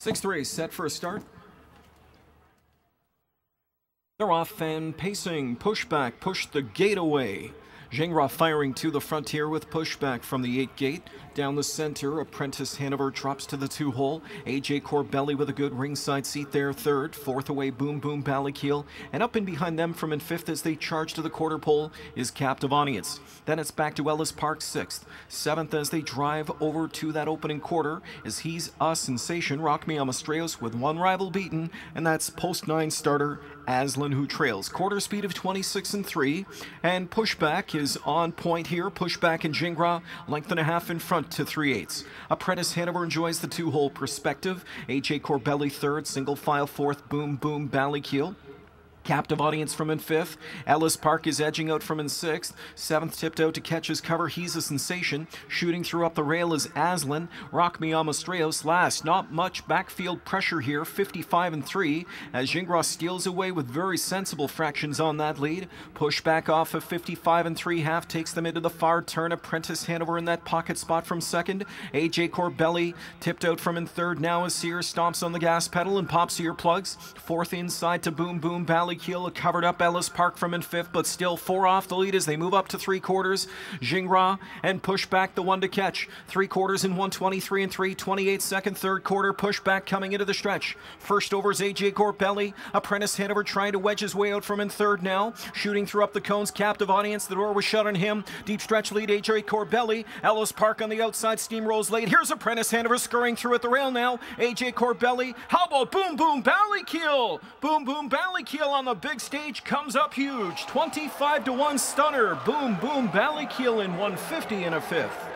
Sixth race set for a start. They're off and pacing. Pushback, push the gate away. Gingras firing to the frontier with pushback from the 8 gate. Down the center, Apprentice Hanover drops to the 2 hole. AJ Corbelli with a good ringside seat there, third. Fourth away, Boom Boom Ballykeel. And up and behind them from in fifth as they charge to the quarter pole is Captive Audience. Then it's back to Ellis Park, sixth. Seventh as they drive over to that opening quarter is He's a Sensation, Rock Me Amastraios with one rival beaten, and that's post nine starter Aslan who trails. Quarter speed of 26 and 3, and pushback is on point here. Pushback in Gingras, length and a half in front to 3 eighths. Apprentice Hanover enjoys the two hole perspective. AJ Corbelli third, single file fourth, boom boom Ballykeel. Captive audience from in fifth. Ellis Park is edging out from in sixth. Seventh out to catch his cover. He's a sensation. Shooting through up the rail is Aslan. Rock Me Amastraios last. Not much backfield pressure here. 55 and 3 as Gingras steals away with very sensible fractions on that lead. Push back off of 55 and 3 half takes them into the far turn. Apprentice Hanover in that pocket spot from second. AJ Corbelli tipped out from in third. Now as Sears stomps on the gas pedal and pops earplugs. Fourth inside to Boom Boom Bally. Keel covered up Ellis Park from in fifth, but still four off the lead as they move up to three quarters. Gingras and push back the one to catch. Three quarters in 123 and 3, 28 second, third quarter. Push back coming into the stretch. First over is AJ Corbelli. Apprentice Hanover trying to wedge his way out from in third now. Shooting through up the cones. Captive audience. The door was shut on him. Deep stretch lead AJ Corbelli. Ellis Park on the outside. Steamrolls late. Here's Apprentice Hanover scurrying through at the rail now. AJ Corbelli. How about Boom Boom Ballykeel? Boom Boom Ballykeel on the big stage comes up huge. 25 to 1 stunner. Boom, boom, Ballykeel in 150 and a fifth.